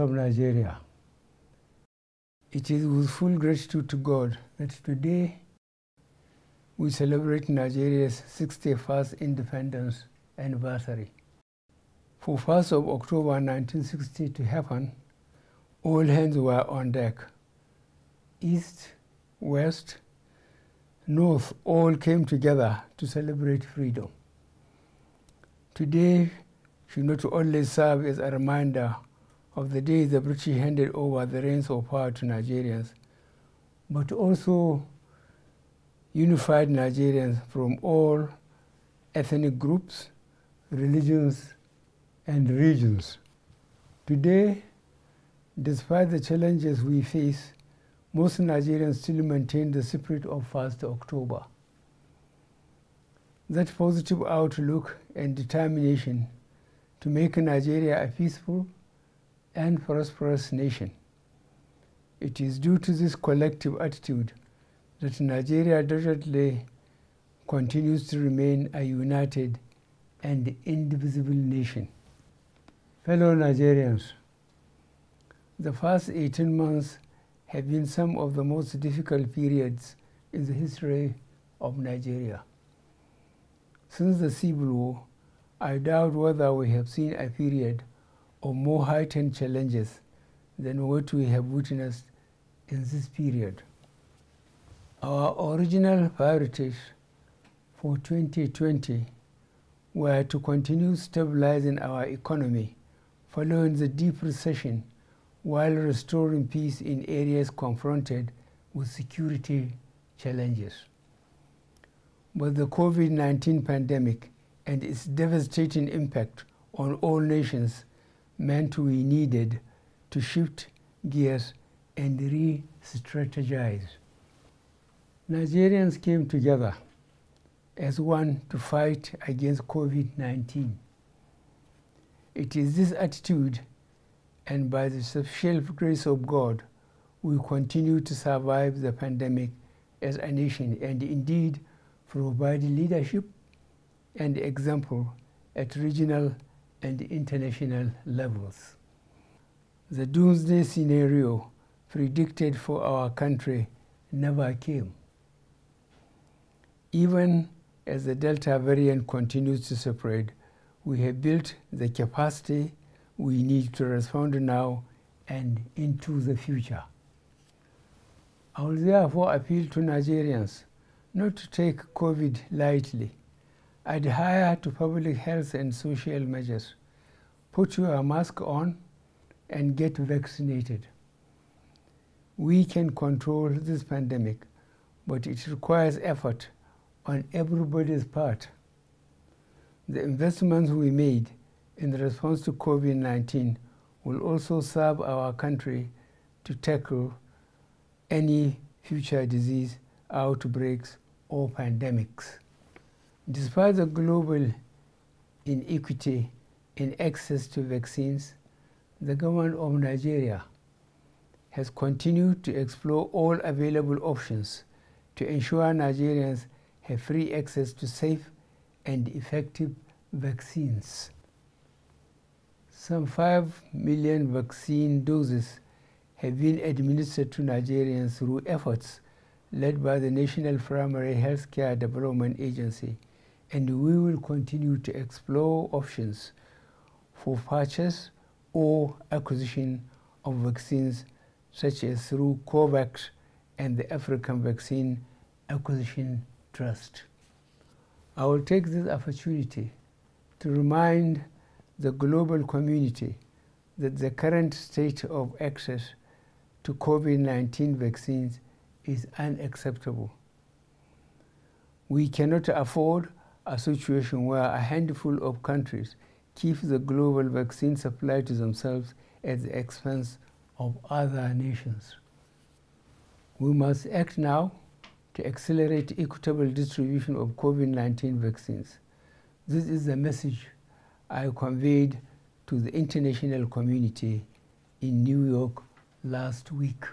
Of Nigeria, it is with full gratitude to God that today we celebrate Nigeria's 61st independence anniversary. For 1st of October 1960 to happen, all hands were on deck. East, West, North all came together to celebrate freedom. Today should not only serve as a reminder of the day the British handed over the reins of power to Nigerians, but also unified Nigerians from all ethnic groups, religions, and regions. Today, despite the challenges we face, most Nigerians still maintain the spirit of 1st October. That positive outlook and determination to make Nigeria a peaceful and prosperous nation. It is due to this collective attitude that Nigeria definitely continues to remain a united and indivisible nation. Fellow Nigerians, the first 18 months have been some of the most difficult periods in the history of Nigeria. Since the Civil War, I doubt whether we have seen a period of more heightened challenges than what we have witnessed in this period. Our original priorities for 2020 were to continue stabilizing our economy following the deep recession while restoring peace in areas confronted with security challenges. But the COVID-19 pandemic and its devastating impact on all nations meant we needed to shift gears and re-strategize. Nigerians came together as one to fight against COVID-19. It is this attitude and by the special grace of God, we continue to survive the pandemic as a nation and indeed provide leadership and example at regional and international levels. The doomsday scenario predicted for our country never came. Even as the Delta variant continues to spread, we have built the capacity we need to respond now and into the future. I will therefore appeal to Nigerians not to take COVID lightly adhere to public health and social measures, put your mask on, and get vaccinated. We can control this pandemic, but it requires effort on everybody's part. The investments we made in response to COVID-19 will also serve our country to tackle any future disease outbreaks or pandemics. Despite the global inequity in access to vaccines, the government of Nigeria has continued to explore all available options to ensure Nigerians have free access to safe and effective vaccines. Some 5 million vaccine doses have been administered to Nigerians through efforts led by the National Primary Healthcare Development Agency and we will continue to explore options for purchase or acquisition of vaccines such as through COVAX and the African Vaccine Acquisition Trust. I will take this opportunity to remind the global community that the current state of access to COVID-19 vaccines is unacceptable. We cannot afford a situation where a handful of countries keep the global vaccine supply to themselves at the expense of other nations. We must act now to accelerate equitable distribution of COVID-19 vaccines. This is the message I conveyed to the international community in New York last week.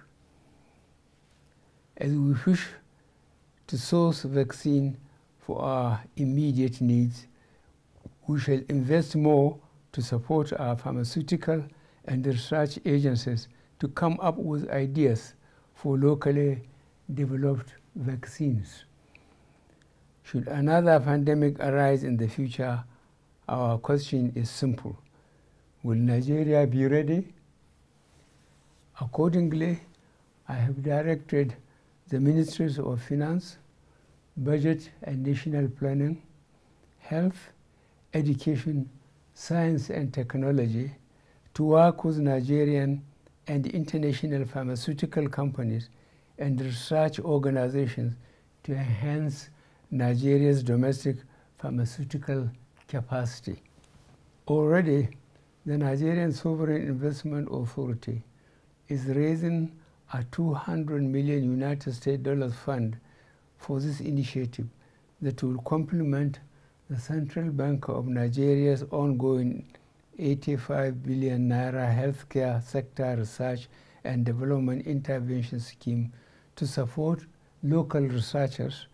As we push to source vaccine for our immediate needs, we shall invest more to support our pharmaceutical and research agencies to come up with ideas for locally developed vaccines. Should another pandemic arise in the future, our question is simple. Will Nigeria be ready? Accordingly, I have directed the Ministries of Finance, Budget and National Planning, Health, Education, Science and Technology to work with Nigerian and international pharmaceutical companies and research organizations to enhance Nigeria's domestic pharmaceutical capacity. Already, the Nigerian Sovereign Investment Authority is raising a 200 million United States dollars fund for this initiative that will complement the Central Bank of Nigeria's ongoing 85 billion naira healthcare sector research and development intervention scheme to support local researchers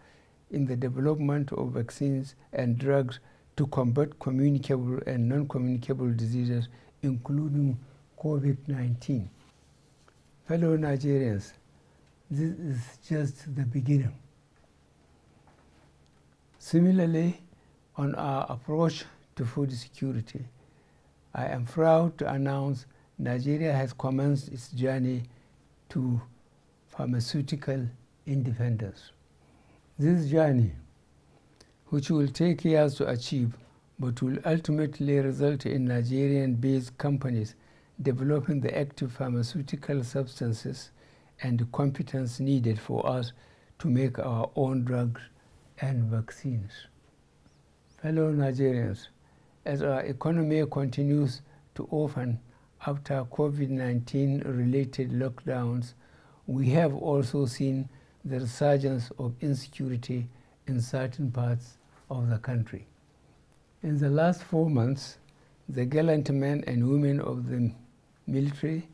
in the development of vaccines and drugs to combat communicable and non-communicable diseases, including COVID-19. Fellow Nigerians, this is just the beginning. Similarly, on our approach to food security, I am proud to announce Nigeria has commenced its journey to pharmaceutical independence. This journey, which will take years to achieve, but will ultimately result in Nigerian-based companies developing the active pharmaceutical substances and the competence needed for us to make our own drugs and vaccines. Fellow Nigerians, as our economy continues to open after COVID-19 related lockdowns, we have also seen the resurgence of insecurity in certain parts of the country. In the last four months, the gallant men and women of the military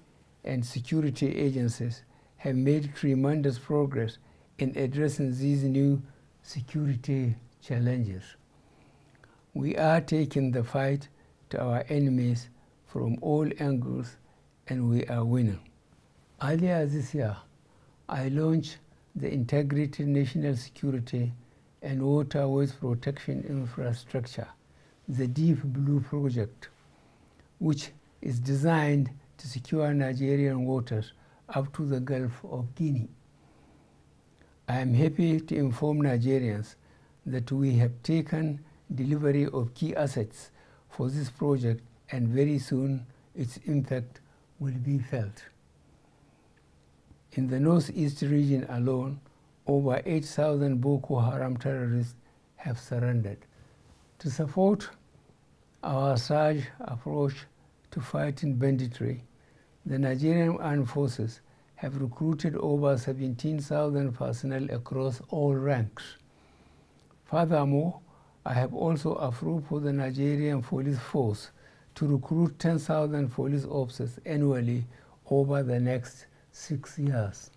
and security agencies have made tremendous progress in addressing these new security challenges. We are taking the fight to our enemies from all angles and we are winning. Earlier this year, I launched the Integrated National Security and Waterways Protection Infrastructure, the Deep Blue Project, which is designed to secure Nigerian waters up to the Gulf of Guinea. I am happy to inform Nigerians that we have taken delivery of key assets for this project and very soon its impact will be felt. In the northeast region alone, over 8,000 Boko Haram terrorists have surrendered. To support our surge approach to fighting banditry, the Nigerian armed forces have recruited over 17,000 personnel across all ranks. Furthermore, I have also approved for the Nigerian police force to recruit 10,000 police officers annually over the next six years.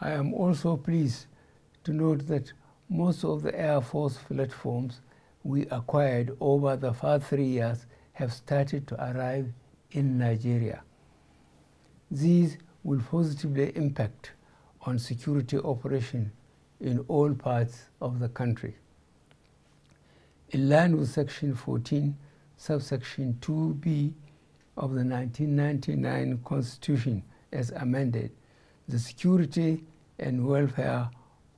I am also pleased to note that most of the Air Force platforms we acquired over the past three years have started to arrive in Nigeria. These will positively impact on security operation in all parts of the country. In line with Section 14, subsection 2b of the 1999 Constitution, as amended, the security and welfare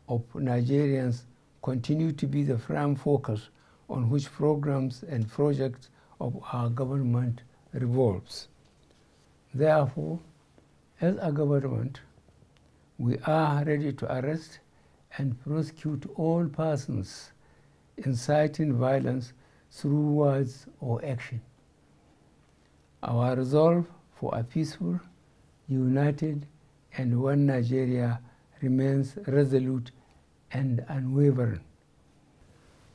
of Nigerians continue to be the prime focus on which programs and projects of our government revolves. Therefore, as a government, we are ready to arrest and prosecute all persons inciting violence through words or action. Our resolve for a peaceful, united and one Nigeria remains resolute and unwavering.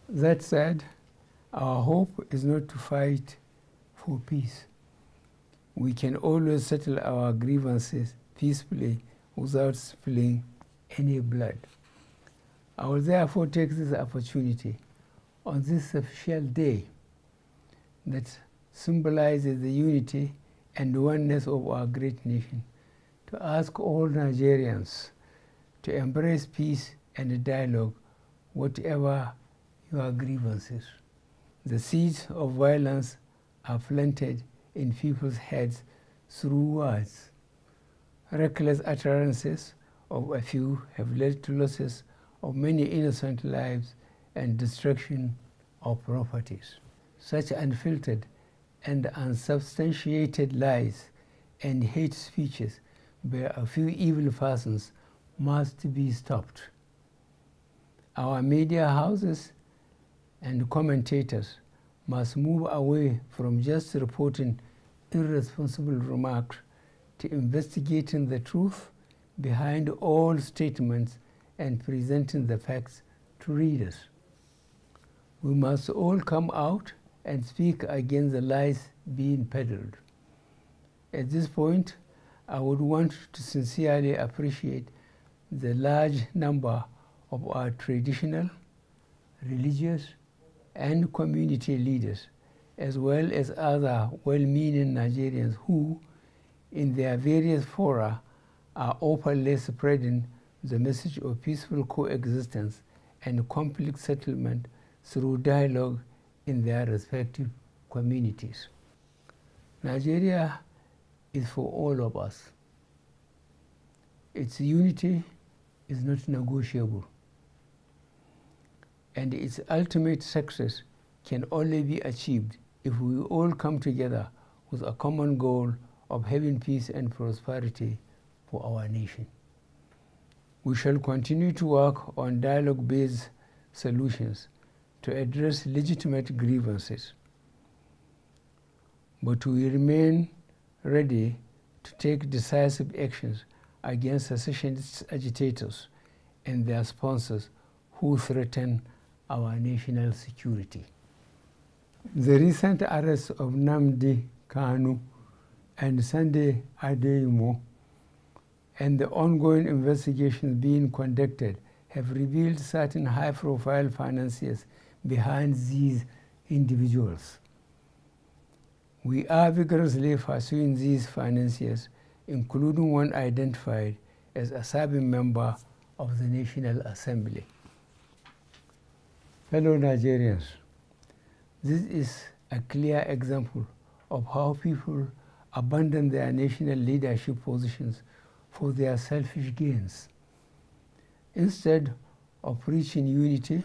That said, our hope is not to fight for peace. We can always settle our grievances peacefully without spilling any blood. I will therefore take this opportunity on this special day that symbolizes the unity and oneness of our great nation, to ask all Nigerians to embrace peace and dialogue, whatever your grievances. The seeds of violence are planted in people's heads through words. Reckless utterances of a few have led to losses of many innocent lives and destruction of properties. Such unfiltered and unsubstantiated lies and hate speeches by a few evil persons must be stopped. Our media houses and commentators must move away from just reporting irresponsible remarks to investigating the truth behind all statements and presenting the facts to readers. We must all come out and speak against the lies being peddled. At this point, I would want to sincerely appreciate the large number of our traditional, religious, and community leaders, as well as other well-meaning Nigerians who, in their various fora, are openly spreading the message of peaceful coexistence and conflict settlement through dialogue in their respective communities. Nigeria is for all of us. Its unity is not negotiable and its ultimate success can only be achieved if we all come together with a common goal of having peace and prosperity for our nation. We shall continue to work on dialogue-based solutions to address legitimate grievances, but we remain ready to take decisive actions against secessionist agitators and their sponsors who threaten our national security. The recent arrest of Nnamdi Kanu and Sunday Adeyemo and the ongoing investigations being conducted have revealed certain high-profile financiers behind these individuals. We are vigorously pursuing these financiers, including one identified as a serving member of the National Assembly. Fellow Nigerians, this is a clear example of how people abandon their national leadership positions for their selfish gains. Instead of preaching unity,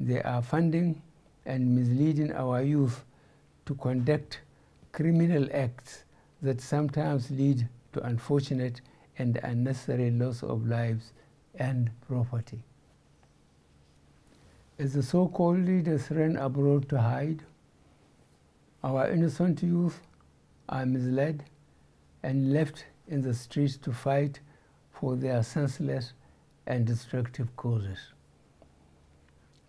they are funding and misleading our youth to conduct criminal acts that sometimes lead to unfortunate and unnecessary loss of lives and property. As the so-called leaders ran abroad to hide, our innocent youth are misled and left in the streets to fight for their senseless and destructive causes.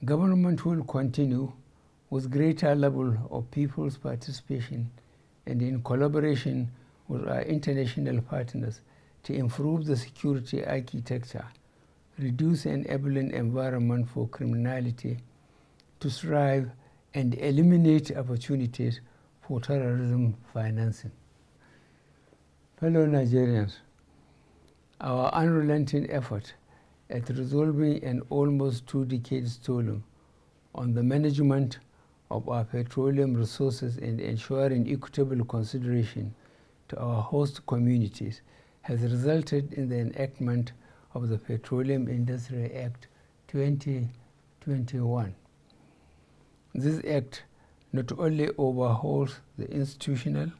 Government will continue with greater level of people's participation and in collaboration with our international partners to improve the security architecture reduce an enabling environment for criminality to strive and eliminate opportunities for terrorism financing. Fellow Nigerians, our unrelenting effort at resolving an almost two decades toll on the management of our petroleum resources and ensuring equitable consideration to our host communities has resulted in the enactment of the Petroleum Industry Act 2021. This act not only overhauls the institutional,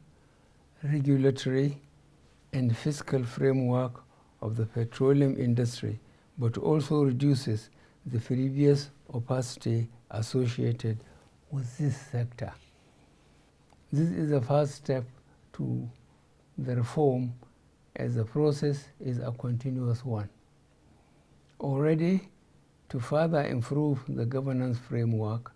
regulatory, and fiscal framework of the petroleum industry, but also reduces the previous opacity associated with this sector. This is the first step to the reform as the process is a continuous one. Already, to further improve the governance framework,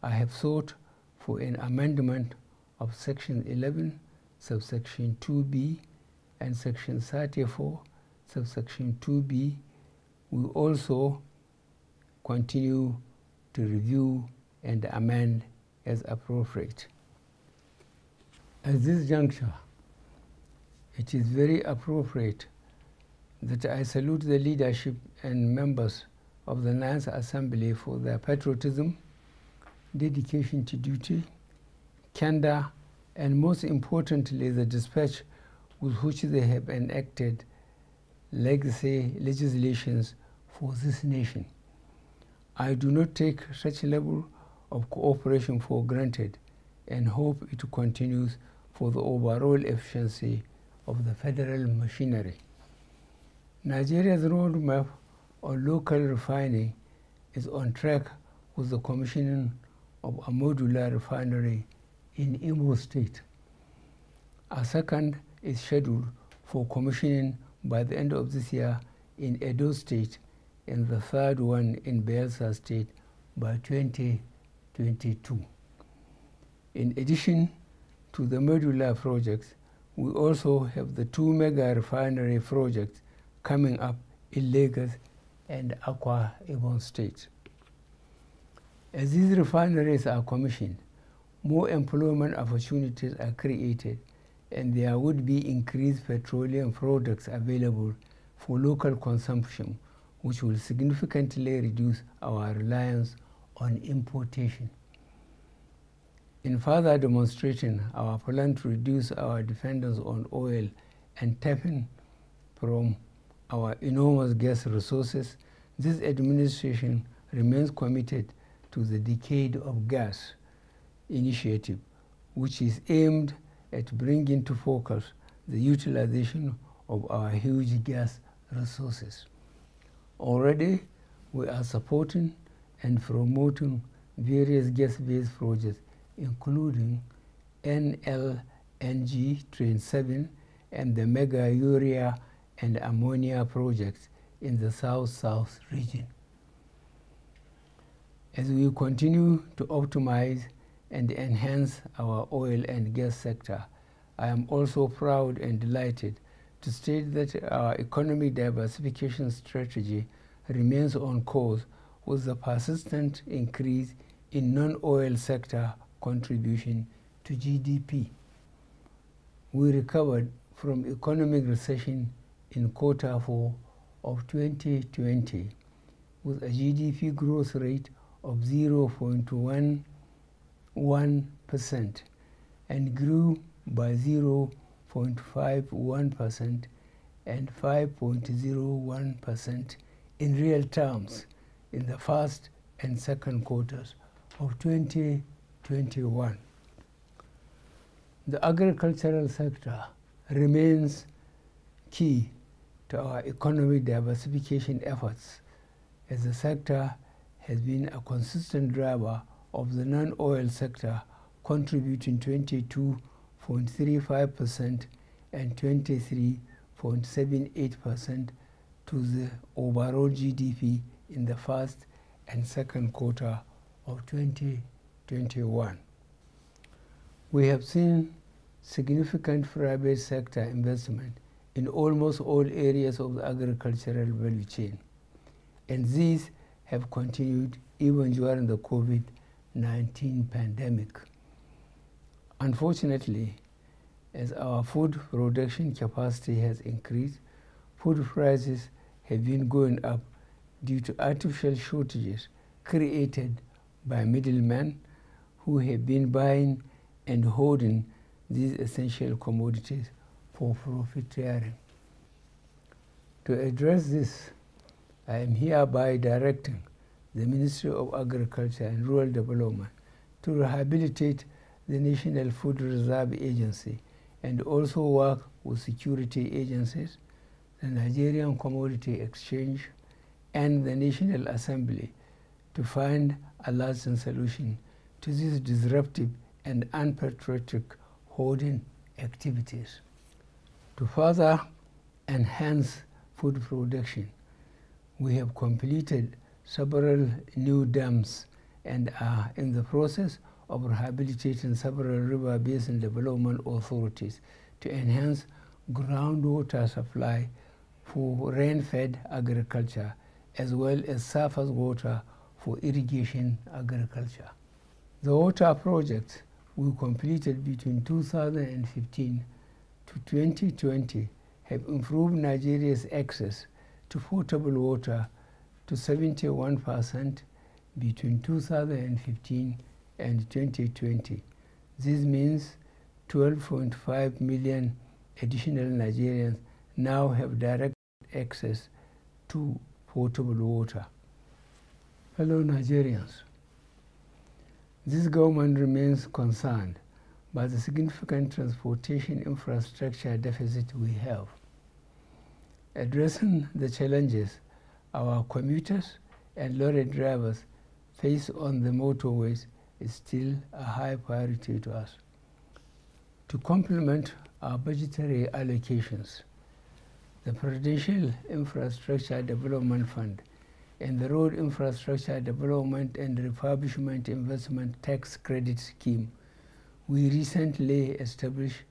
I have sought for an amendment of Section 11, subsection 2b, and Section 34, subsection 2b. We also continue to review and amend as appropriate. At this juncture, it is very appropriate that I salute the leadership and members of the Ninth Assembly for their patriotism, dedication to duty, candor, and most importantly, the dispatch with which they have enacted legacy legislations for this nation. I do not take such level of cooperation for granted and hope it continues for the overall efficiency of the federal machinery. Nigeria's roadmap on local refining is on track with the commissioning of a modular refinery in Imo State. A second is scheduled for commissioning by the end of this year in Edo State and the third one in Bayelsa State by 2022. In addition to the modular projects, we also have the two mega refinery projects coming up in Lagos and Akwa Ibom State. As these refineries are commissioned, more employment opportunities are created and there would be increased petroleum products available for local consumption, which will significantly reduce our reliance on importation. In further demonstrating our plan to reduce our dependence on oil and tapping from our enormous gas resources, this administration remains committed to the Decade of Gas initiative, which is aimed at bringing to focus the utilization of our huge gas resources. Already, we are supporting and promoting various gas-based projects, including NLNG Train 7 and the Mega Urea and Ammonia projects in the South-South region. As we continue to optimize and enhance our oil and gas sector, I am also proud and delighted to state that our economic diversification strategy remains on course with the persistent increase in non-oil sector contribution to GDP. We recovered from economic recession in quarter four of 2020 with a GDP growth rate of 0.11% and grew by 0.51% and 5.01% in real terms in the first and second quarters of 2021. The agricultural sector remains key to our economic diversification efforts as the sector has been a consistent driver of the non-oil sector contributing 22.35% and 23.78% to the overall GDP in the first and second quarter of 2021. We have seen significant private sector investment in almost all areas of the agricultural value chain, and these have continued even during the COVID-19 pandemic. Unfortunately, as our food production capacity has increased, food prices have been going up due to artificial shortages created by middlemen who have been buying and holding these essential commodities for profiteering. To address this, I am hereby directing the Ministry of Agriculture and Rural Development to rehabilitate the National Food Reserve Agency and also work with security agencies, the Nigerian Commodity Exchange, and the National Assembly to find a lasting solution to these disruptive and unpatriotic hoarding activities. To further enhance food production, we have completed several new dams and are in the process of rehabilitating several river basin development authorities to enhance groundwater supply for rain-fed agriculture as well as surface water for irrigation agriculture. The water projects we completed between 2015 to 2020 have improved Nigeria's access to potable water to 71% between 2015 and 2020. This means 12.5 million additional Nigerians now have direct access to potable water. Fellow Nigerians, this government remains concerned by the significant transportation infrastructure deficit we have. Addressing the challenges our commuters and lorry drivers face on the motorways is still a high priority to us. To complement our budgetary allocations, the Presidential Infrastructure Development Fund and the Road Infrastructure Development and Refurbishment Investment Tax Credit Scheme, we recently established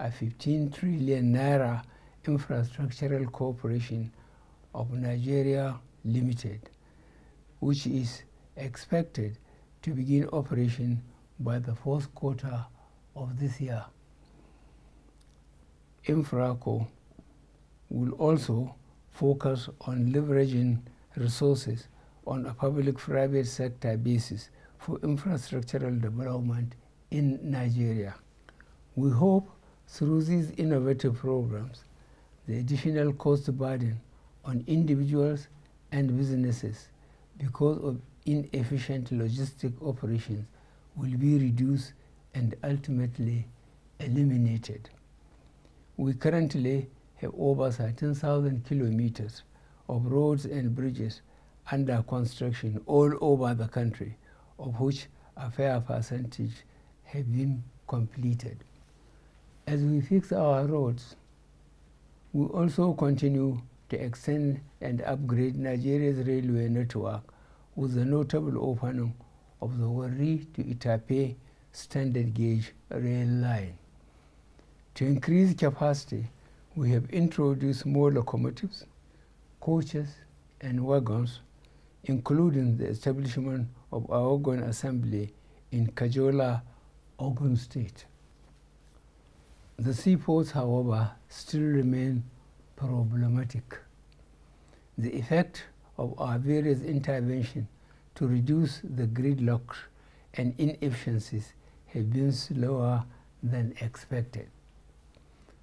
a 15 trillion naira infrastructural corporation of Nigeria Limited, which is expected to begin operation by the fourth quarter of this year. Infraco will also focus on leveraging resources on a public-private sector basis for infrastructural development in Nigeria. We hope through these innovative programs, the additional cost burden on individuals and businesses because of inefficient logistic operations will be reduced and ultimately eliminated. We currently have over 13,000 kilometers of roads and bridges under construction all over the country, of which a fair percentage have been completed. As we fix our roads, we also continue to extend and upgrade Nigeria's railway network with the notable opening of the Warri to Itakpe standard gauge rail line. To increase capacity, we have introduced more locomotives, coaches, and wagons, including the establishment of our wagon assembly in Kajola, Ogun State. The seaports, however, still remain problematic. The effect of our various interventions to reduce the gridlock and inefficiencies have been slower than expected.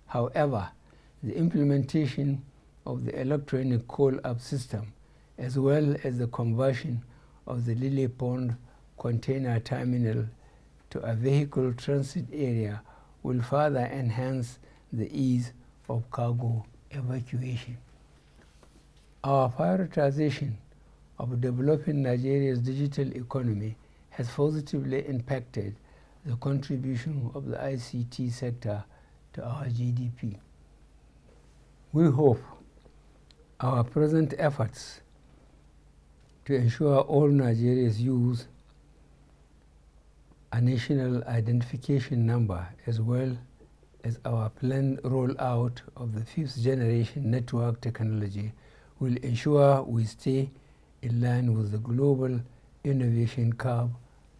However, the implementation of the electronic call-up system as well as the conversion of the Lily Pond container terminal to a vehicle transit area will further enhance the ease of cargo evacuation. Our prioritization of developing Nigeria's digital economy has positively impacted the contribution of the ICT sector to our GDP. We hope our present efforts to ensure all Nigerians use a national identification number as well as our planned rollout of the fifth generation network technology will ensure we stay in line with the global innovation curve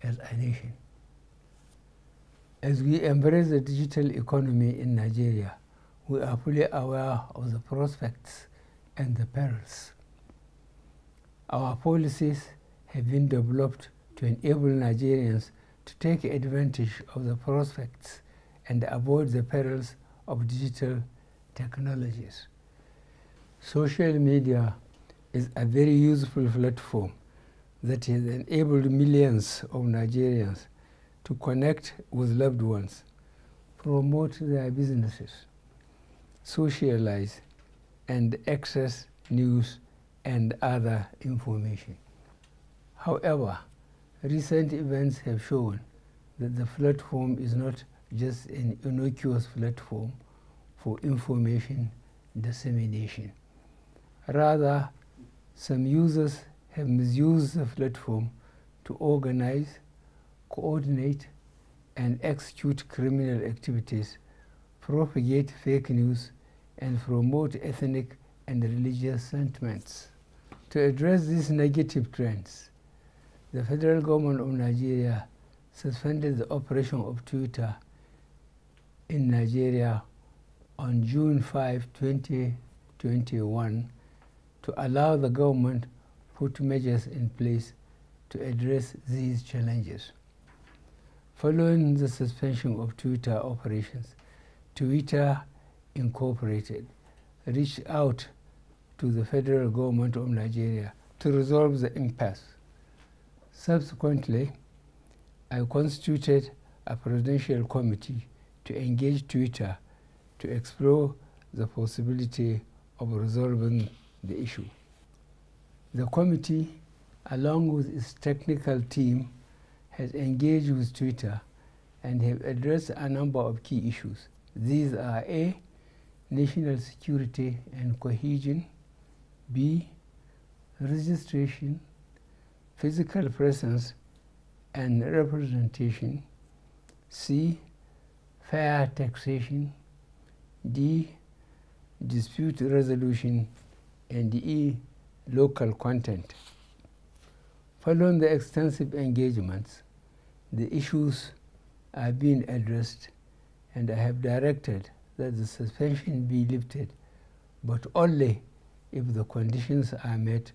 as a nation. As we embrace the digital economy in Nigeria, we are fully aware of the prospects and the perils. Our policies have been developed to enable Nigerians to take advantage of the prospects and avoid the perils of digital technologies. Social media is a very useful platform that has enabled millions of Nigerians to connect with loved ones, promote their businesses, socialize, and access news and other information. However, recent events have shown that the platform is not just an innocuous platform for information dissemination. Rather, some users have misused the platform to organize, coordinate, and execute criminal activities, propagate fake news, and promote ethnic and religious sentiments. To address these negative trends, the federal government of Nigeria suspended the operation of Twitter in Nigeria on June 5, 2021 to allow the government put measures in place to address these challenges. Following the suspension of Twitter operations, Twitter Incorporated reached out to the federal government of Nigeria to resolve the impasse. Subsequently, I constituted a presidential committee to engage Twitter to explore the possibility of resolving the issue. The committee, along with its technical team, has engaged with Twitter and have addressed a number of key issues. These are A, national security and cohesion, B, registration, physical presence and representation, C, fair taxation, D, dispute resolution, and E, local content. Following the extensive engagements, the issues are being addressed and I have directed that the suspension be lifted, but only if the conditions are met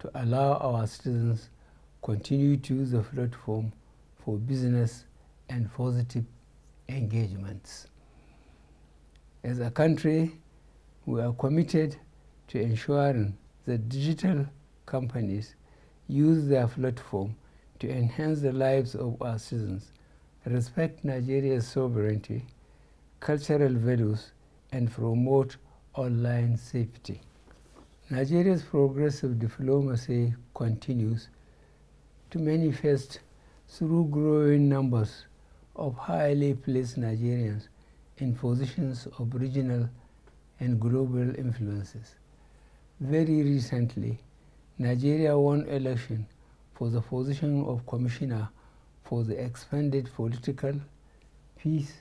to allow our citizens continue to use the platform for business and positive engagements. As a country, we are committed to ensuring that digital companies use their platform to enhance the lives of our citizens, respect Nigeria's sovereignty, cultural values, and promote online safety. Nigeria's progressive diplomacy continues to manifest through growing numbers of highly placed Nigerians in positions of regional and global influences. Very recently, Nigeria won election for the position of Commissioner for the expanded political, peace,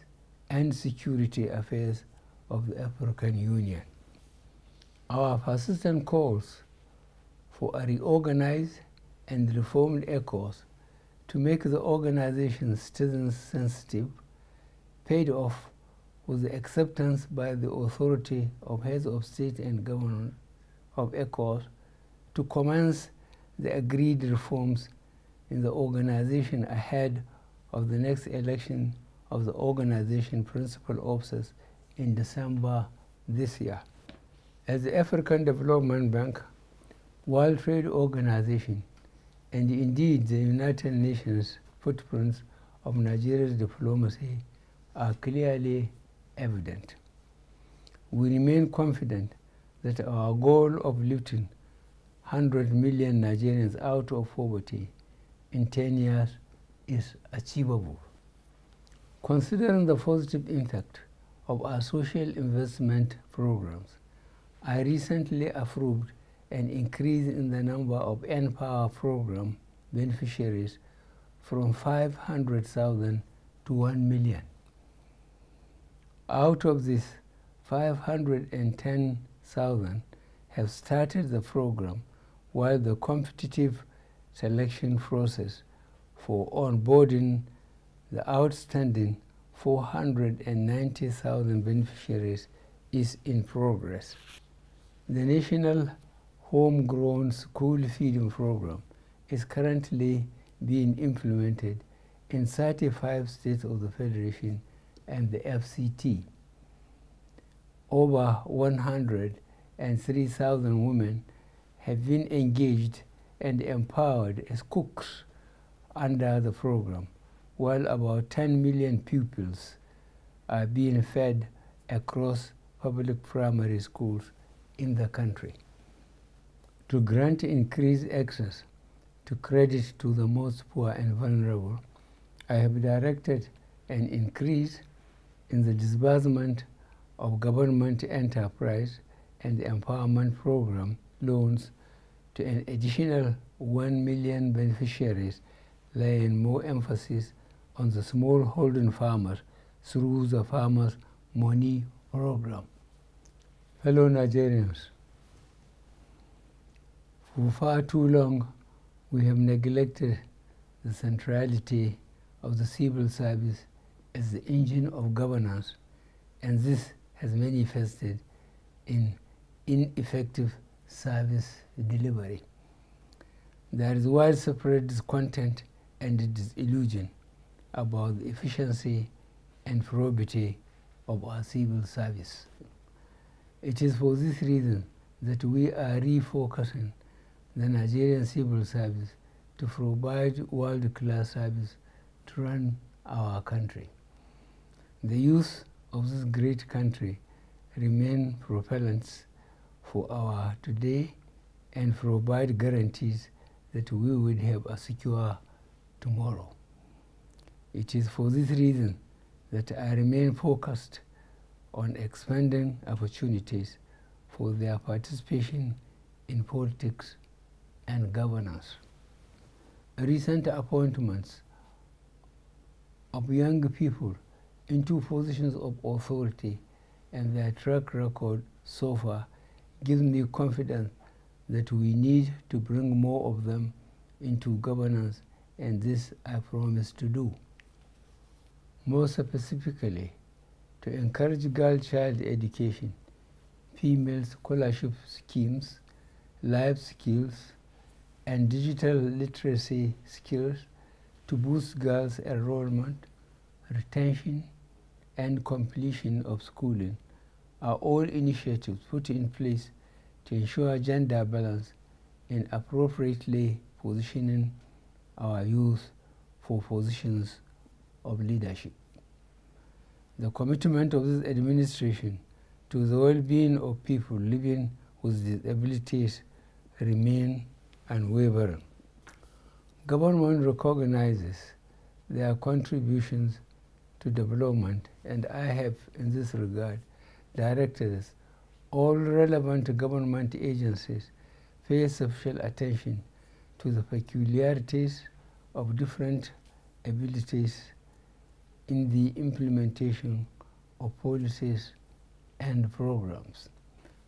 and security affairs of the African Union. Our persistent calls for a reorganized and reformed ECOWAS to make the organization citizen sensitive paid off with the acceptance by the authority of heads of state and government of ECOWAS to commence the agreed reforms in the organization ahead of the next election of the organization principal officers in December this year. As the African Development Bank, World Trade Organization, and indeed the United Nations footprints of Nigeria's diplomacy are clearly evident. We remain confident that our goal of lifting 100 million Nigerians out of poverty in 10 years is achievable. Considering the positive impact of our social investment programs, I recently approved an increase in the number of NPower program beneficiaries from 500,000 to 1 million. Out of this, 510,000 have started the program while the competitive selection process for onboarding the outstanding 490,000 beneficiaries is in progress. The National Homegrown School Feeding Program is currently being implemented in 35 states of the Federation and the FCT. Over 103,000 women have been engaged and empowered as cooks under the program, while about 10 million pupils are being fed across public primary schools in the country. To grant increased access to credit to the most poor and vulnerable, I have directed an increase in the disbursement of government enterprise and empowerment program loans to an additional 1 million beneficiaries, laying more emphasis on the small-holding farmers through the Farmers' Money Program. Fellow Nigerians, for far too long, we have neglected the centrality of the civil service as the engine of governance, and this has manifested in ineffective service delivery. There is widespread discontent and disillusion about the efficiency and probity of our civil service. It is for this reason that we are refocusing the Nigerian civil service to provide world-class service to run our country. The youth of this great country remain propellants for our today and provide guarantees that we will have a secure tomorrow. It is for this reason that I remain focused on expanding opportunities for their participation in politics and governance. Recent appointments of young people into positions of authority and their track record so far gives me confidence that we need to bring more of them into governance and this I promise to do. More specifically, to encourage girl child education, female scholarship schemes, life skills, and digital literacy skills to boost girls' enrollment, retention, and completion of schooling are all initiatives put in place to ensure gender balance in appropriately positioning our youth for positions of leadership. The commitment of this administration to the well-being of people living with disabilities remain unwavering. Government recognizes their contributions to development and I have in this regard directed all relevant government agencies pay special attention to the peculiarities of different abilities in the implementation of policies and programs.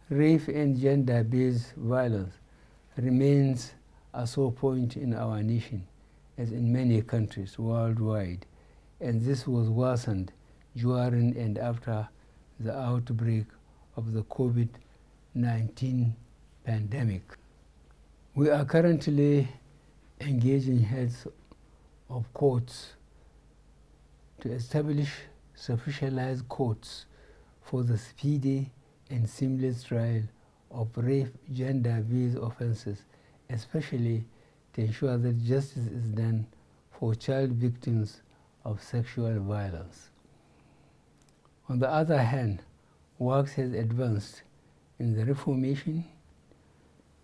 Rape and gender-based violence remains a sore point in our nation, as in many countries worldwide, and this was worsened during and after the outbreak of the COVID-19 pandemic. We are currently engaging heads of courts to establish specialized courts for the speedy and seamless trial of rape gender-based offenses, especially to ensure that justice is done for child victims of sexual violence. On the other hand, work has advanced in the reformation,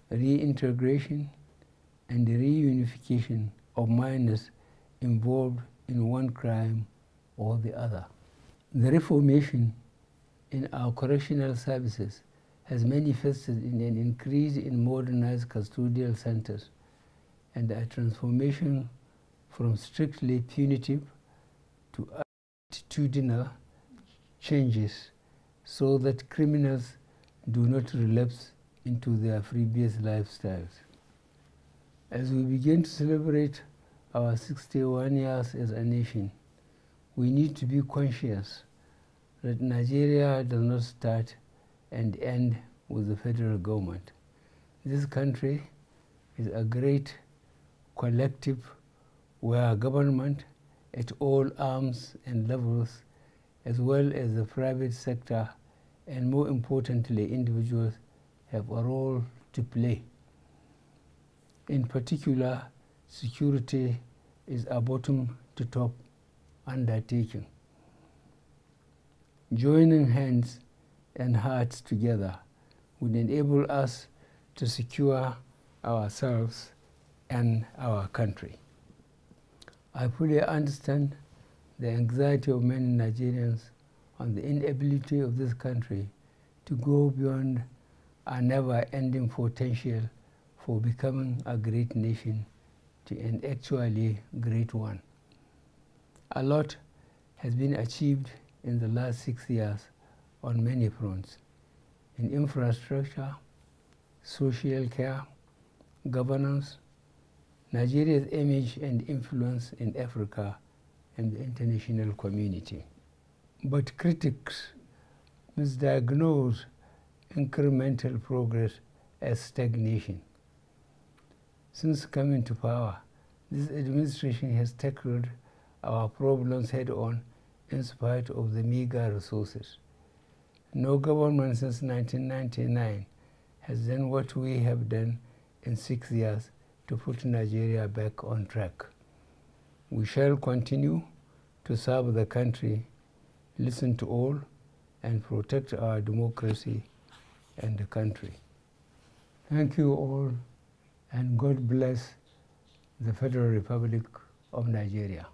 reintegration, and reunification of minors involved in one crime or the other. The reformation in our correctional services has manifested in an increase in modernized custodial centers and a transformation from strictly punitive to attitudinal changes so that criminals do not relapse into their previous lifestyles. As we begin to celebrate our 61 years as a nation, we need to be conscious that Nigeria does not start and end with the federal government. This country is a great collective where government at all arms and levels, as well as the private sector, and more importantly, individuals have a role to play. In particular, security is a bottom to top undertaking. Joining hands and hearts together would enable us to secure ourselves and our country. I fully understand the anxiety of many Nigerians on the inability of this country to go beyond a never-ending potential for becoming a great nation to an actually great one. A lot has been achieved in the last six years on many fronts, in infrastructure, social care, governance, Nigeria's image and influence in Africa and the international community. But critics misdiagnose incremental progress as stagnation. Since coming to power, this administration has tackled our problems head on in spite of the meager resources. No government since 1999 has done what we have done in six years to put Nigeria back on track. We shall continue to serve the country, listen to all, and protect our democracy and the country. Thank you all, and God bless the Federal Republic of Nigeria.